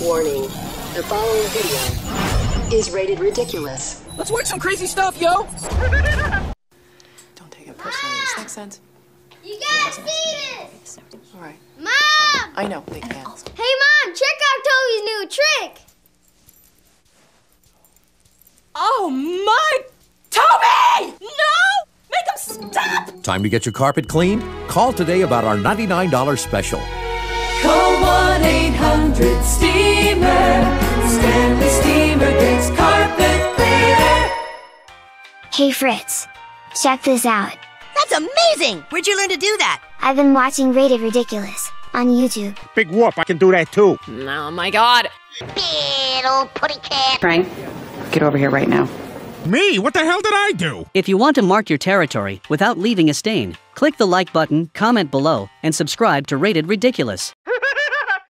Warning. The following video is rated ridiculous. Let's watch some crazy stuff, yo! Don't take it personally. Does that make sense? You gotta see this! All right. Mom! I know they can't. Hey, Mom, check out Toby's new trick! Oh my... Toby! No! Make him stop! Time to get your carpet cleaned? Call today about our $99 special. Call 1 Hey Fritz. Check this out. That's amazing! Where'd you learn to do that? I've been watching Rated Ridiculous on YouTube. Big whoop, I can do that too. Oh my god. Little putty cat. Frank, get over here right now. Me? What the hell did I do? If you want to mark your territory without leaving a stain, click the like button, comment below, and subscribe to Rated Ridiculous.